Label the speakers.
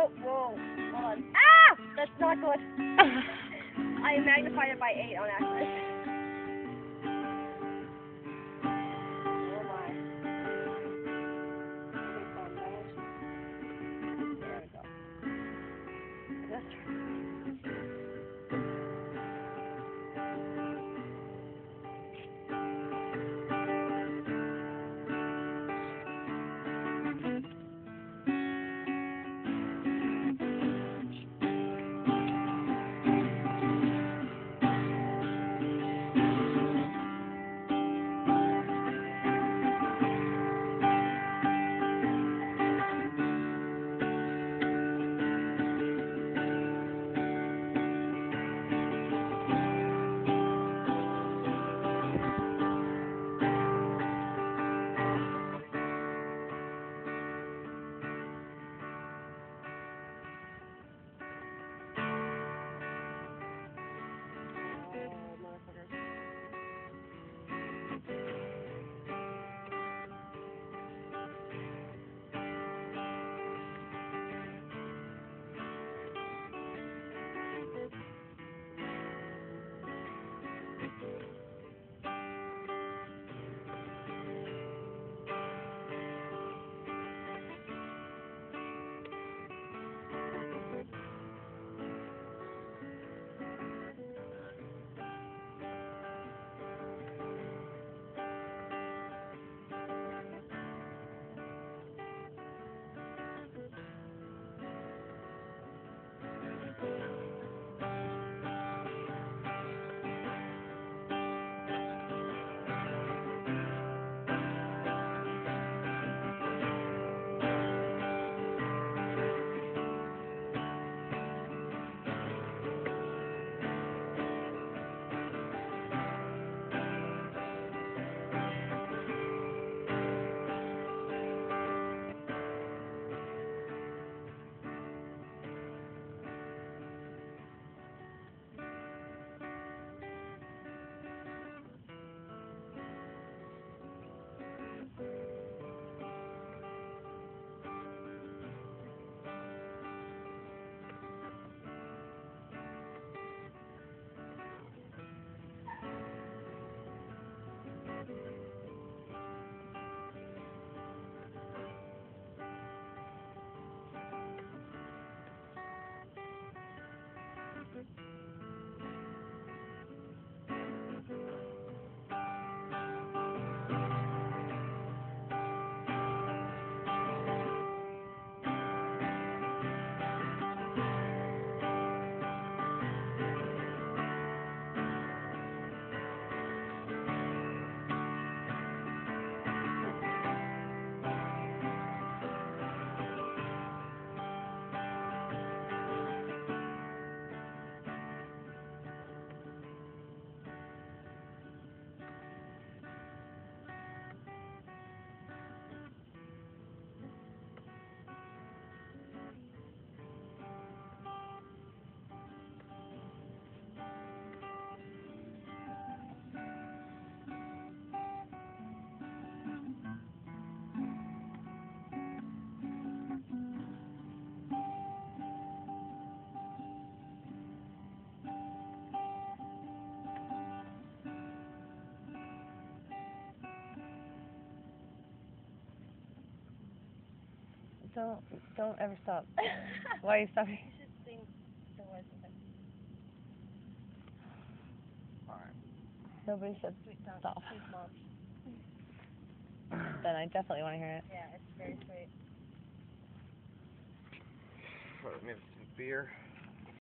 Speaker 1: Oh, whoa. Hold on. Ah! That's not good. I magnified it by 8 on accident.
Speaker 2: Don't don't ever stop. Why are you stopping?
Speaker 1: You should sing the words of it.
Speaker 2: Nobody said
Speaker 1: Sweet sound.
Speaker 2: stop.
Speaker 1: Sweet mom.
Speaker 2: Then I definitely want to hear it.
Speaker 1: Yeah, it's very sweet.
Speaker 3: Maybe some beer.